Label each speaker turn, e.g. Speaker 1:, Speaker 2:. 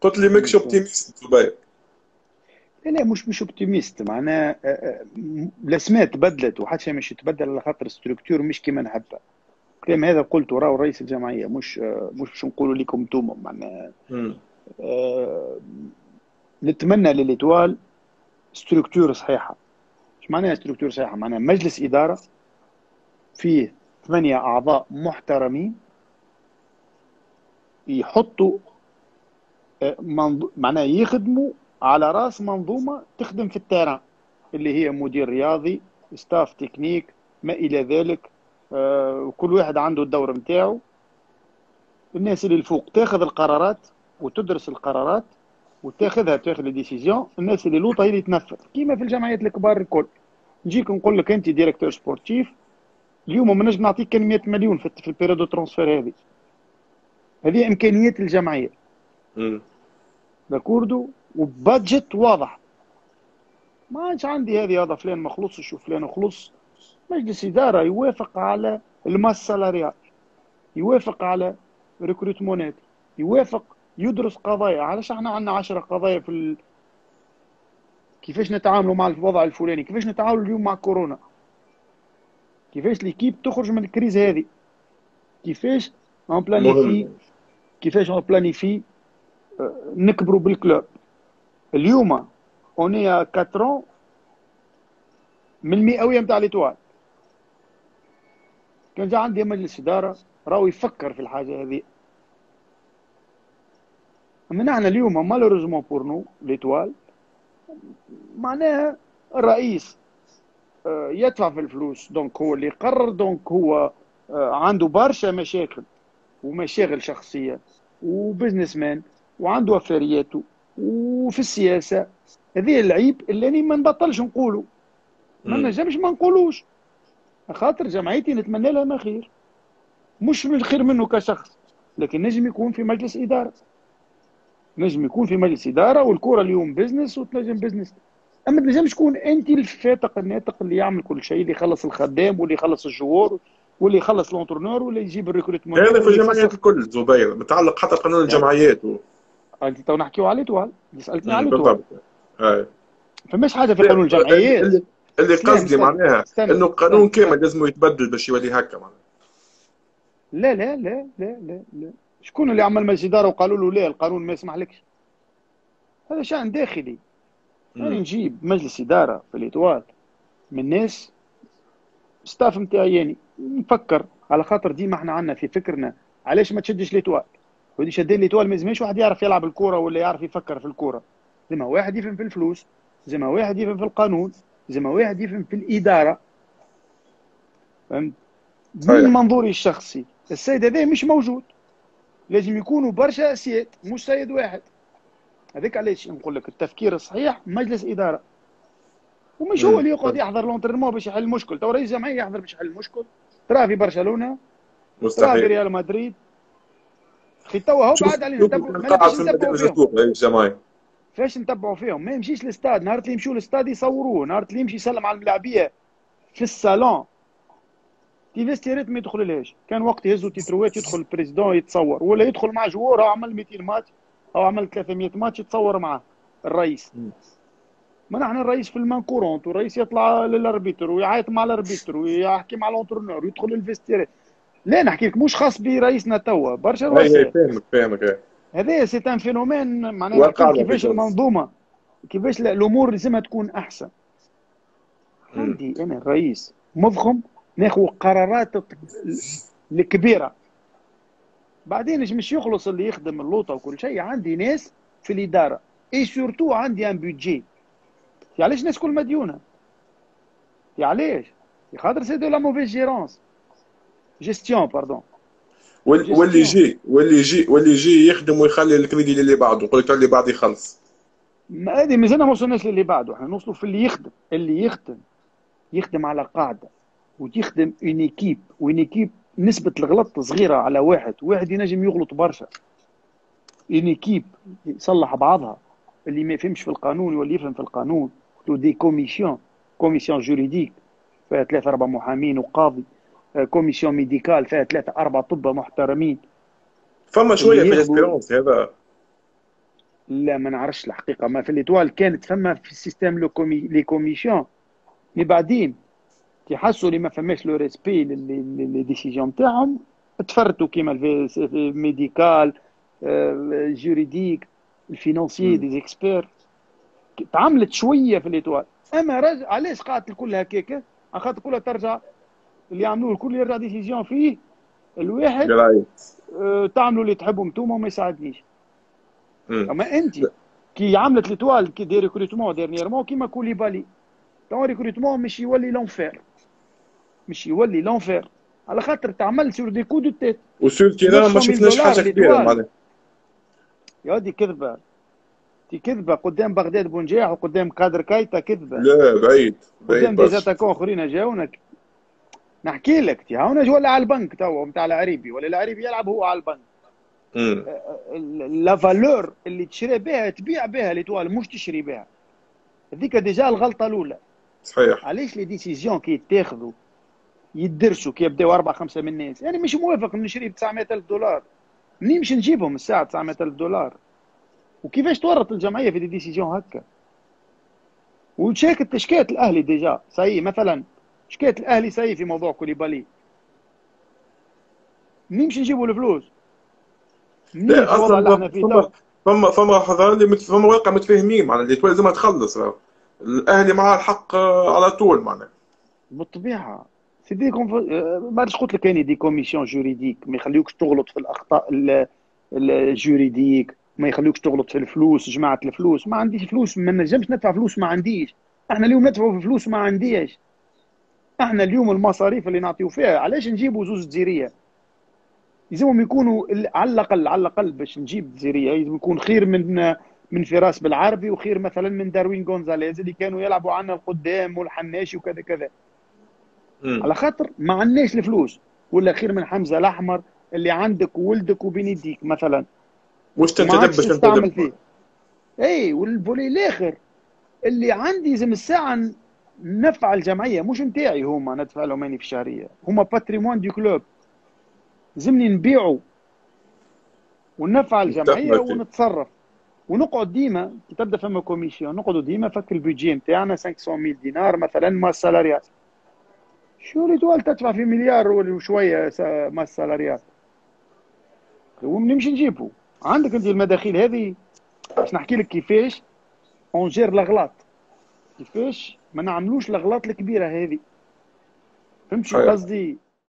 Speaker 1: قلت لي ماكش optimiste زبير
Speaker 2: لا لا مش مش optimiste معناها آه، آه، الاسماء تبدلت وحتى شيء مش يتبدل على خاطر structure مش كيما نحبها. الكلام هذا قلته راهو رئيس الجمعية مش آه، مش باش نقولوا لكم أنتم معناها آه، نتمنى ل l'Étoile structure صحيحة. إيش معناها structure صحيحة؟ معناها مجلس إدارة فيه ثمانية أعضاء محترمين يحطوا معناها يخدموا على راس منظومة تخدم في التيران اللي هي مدير رياضي staff technique ما إلى ذلك آه، وكل واحد عنده الدور نتاعو الناس اللي الفوق تاخذ القرارات وتدرس القرارات وتاخذها تاخذ ال décision الناس اللي لوطة هي اللي تنفذ. كيما في الجمعيات الكبار الكل. نجيك نقول لك أنت directeur sportif اليوم ما نجم نعطيك كان 100 مليون في في ال période transfert هذه. هذه إمكانيات الجمعية. d'accord و budget واضح. ما عادش عندي هذه هذا فلان ما خلصش وفلان خلص. مجلس إدارة يوافق على ال masse salariale يوافق على recrutement ات يوافق يدرس قضايا. علاش إحنا عندنا 10 قضايا في ال... كيفاش نتعاملوا مع الوضع الفلاني؟ كيفاش نتعاملوا اليوم مع كورونا؟ كيفاش l'équipe تخرج من ال crise هذه؟ كيفاش on planifie كيفاش on planifie نكبروا بالكلوب اليوم اوني 4 من المئويه نتاع ليتوال. كان جا عندي مجلس إدارة راهو يفكر في الحاجة هذه. أما نحن اليوم malheureusement pour nous l'Étoile معناها الرئيس آه، يدفع في الفلوس. donc هو اللي يقرر donc هو آه، عنده برشا مشاكل ومشاغل شخصية و businessman وعنده affaires ياته وفي السياسة هذه العيب اللي ما نبطلش نقوله. ما نجمش ما نقولوش. خاطر جمعيتي نتمنى لها ما خير. مش من الخير منه كشخص لكن نجم يكون في مجلس إدارة. نجم يكون في مجلس إدارة والكرة اليوم business وتنجم business أما تنجمش تكون أنت الفاتق الناطق اللي يعمل كل شيء اللي يخلص الخدام واللي يخلص ال joueurs واللي يخلص l'entraîneur واللي يجيب ال recrutement
Speaker 1: هذا في الجمعيات الكل زبير. متعلق حتى قانون الجمعيات و...
Speaker 2: انت تو نحكيو على طوال. سألتني على
Speaker 1: بالضبط.
Speaker 2: فماش حاجة في قانون الجمعيات
Speaker 1: اللي, اللي قصدي معناها إنه القانون كامل لازم يتبدل باش يولي هكا معناها.
Speaker 2: لا لا لا لا لا لا شكون اللي عمل مجلس إدارة وقالوا له لا القانون ما يسمحلكش؟ هذا شأن داخلي. يعني نجيب مجلس إدارة في الاتوال من ناس ستاف نتاعي يعني نفكر على خاطر ديما إحنا عندنا في فكرنا علاش ما تشدش ليتوال ودي شدين ليتوال ما يلزمش واحد يعرف يلعب الكورة ولا يعرف يفكر في الكورة. زي ما واحد يفهم في الفلوس زي ما واحد يفهم في القانون زي ما واحد يفهم في الإدارة. فهمت؟ من منظوري الشخصي. السيد هذا مش موجود. لازم يكونوا برشا أسياد مش سيد واحد. هذاك علاش نقول لك التفكير الصحيح مجلس إدارة. ومش هو اللي يقعد يحضر l'entraînement باش يحل المشكل تو رئيس جمعيه يحضر باش يحل المشكل تراه في برشلونة تراه في ريال مدريد. في توا هو بعد علينا
Speaker 1: نتبعوا فيهم.
Speaker 2: فاش نتبعوا فيهم. ما يمشيش الاستاد. نهار اللي يمشوا الاستاد يصوروه. نهار اللي يمشي يسلم على الملاعبية في الصالون ت vestiaire ما يدخللهاش كان وقت يهزوا titre وات يدخل ال président يتصور. ولا يدخل مع joueur عمل 200 ماتش أو عمل 300 ماتش يتصور معاه الرئيس. ما نحن الرئيس في ال main courante والرئيس يطلع لل arbitre ويعيط مع ال arbitre ويحكي مع l'entraîneur ويدخل لل vestiaire. لا نحكي لك مش خاص برئيسنا توا برشا
Speaker 1: رؤساء فاهمك فاهمك
Speaker 2: هذا c'est un phénomène معناها كيفاش المنظومة كيفاش الأمور لازمها تكون أحسن. عندي أنا الرئيس مفخم ناخذ قرارات الكبيره بعدين مش يخلص اللي يخدم اللوطة وكل شيء؟ عندي ناس في الإدارة et surtout عندي un budget علاش الناس كل مديونة؟ علاش؟ خاطر c'est de la mauvaise gérance gestion pardon
Speaker 1: واللي يجي واللي يجي واللي يجي يخدم ويخلي الكريدي اللي بعده يقول لك اللي بعد يخلص.
Speaker 2: هذه مازلنا ما وصلناش للي بعده. إحنا نوصلوا في اللي يخدم. اللي يخدم يخدم على قاعدة وتخدم une équipe و une équipe نسبة الغلط صغيرة على واحد. واحد ينجم يغلط برشا. une équipe يصلح بعضها. اللي ما يفهمش في القانون واللي يفهم في القانون. des commissions commission juridique فيها ثلاثة أربع محامين وقاضي. commission médicale فيها ثلاثة أربع طب محترمين.
Speaker 1: فما شوية في Espérance هذا.
Speaker 2: لا ما نعرفش الحقيقة. ما في l'Étoile كانت فما في ال système le comité les commissions. mais بعدين كي حسوا اللي ما فماش le respect les décisions نتاعهم تفرتوا كيما ال médical juridique ال financier des experts. تعاملت شوية في l'Étoile أما رجع علاش قاتل كلها هكاك خاطر كلها ترجع اللي يعملوه الكل يرجع ديسيجن فيه الواحد آه تعملوا اللي تحبوا انتوما وما يساعدنيش. أما أنت كي عملت ليتوال كي دي ريكروتمون ديرنييرمون كيما كوليبالي. تو ريكروتمون مش يولي لونفير. مش يولي لونفير. على خاطر تعمل سور دي كو دو تيت
Speaker 1: وسور تيران ما شفناش حاجة كبيرة معناها.
Speaker 2: يا ودي كذبة. دي كذبة. قدام بغداد بونجاح وقدام قادر كايتا كذبة.
Speaker 1: لا بعيد بعيد
Speaker 2: قدام des attaquants أخرين جاونا. نحكي لك. تي هاونا ولا على البنك تو نتاع العريبي. ولا العريبي يلعب هو على ال banc. la valeur اللي تشري بها تبيع بها l'Étoile مش تشري بها هذيك déjà الغلطة الأولى.
Speaker 1: صحيح.
Speaker 2: علاش les décisions كي يتاخذوا يدرسوا كي يبداو أربعة خمسة من الناس؟ يعني مش موافق نشري ب 900000 دولار. منين مش نجيبهم الساعة 900000 دولار؟ وكيفاش تورط الجمعية في des décisions هكا؟ وشاكت شكاية الأهلي déjà. c'est مثلا شكاية الأهلي c'est في موضوع كوليبالي. منين مش نجيبوا الفلوس؟
Speaker 1: لا أصلا فما فما فما حضارة فما واقع متفاهمين معناها اللي لازم تخلص. الأهلي معاه الحق على طول معناها.
Speaker 2: بالطبيعة. c'est des ما قلت لك des commissions juridiques ما يخليوكش تغلط في الأخطاء الجوريديك ما يخليوكش تغلط في الفلوس جماعة الفلوس. ما عنديش فلوس ما نجمش ندفع فلوس ما عنديش. إحنا اليوم ندفعوا في فلوس ما عنديش. إحنا اليوم المصاريف اللي نعطيو فيها علاش نجيبوا زوز جزيرية؟ يلزمهم يكونوا على الاقل على الأقل باش نجيب جزيرية. يلزم يكون خير من من فراس بالعربي وخير مثلا من داروين غونزاليز اللي كانوا يلعبوا عنا القدام والحناشي وكذا كذا. م. على خاطر ما عندناش الفلوس. ولا خير من حمزة الأحمر اللي عندك وولدك وبين يديك مثلا.
Speaker 1: مش تنتدب باش
Speaker 2: تستعمل فيه. اي والفولي الآخر اللي عندي زم الساعة نفع الجمعية مش نتاعي هما ندفع لهم في الشهريه هما باتريمون دي كلوب لازمني نبيعه وننفع الجمعية ونتصرف. ونقعد ديما كي تبدأ فما كوميسيون نقعدوا ديما فك البيجي نتاعنا 500 دينار مثلا ما السالاريات شو اللي تولي تدفع في مليار وشوية ما السالاريات ونمشي نجيبه عندك أنت المداخيل هذه؟ باش نحكي لك كيفاش. اونجير الاغلاط كيفاش ما نعملوش الاغلاط الكبيرة هذه. فهمت شو قصدي؟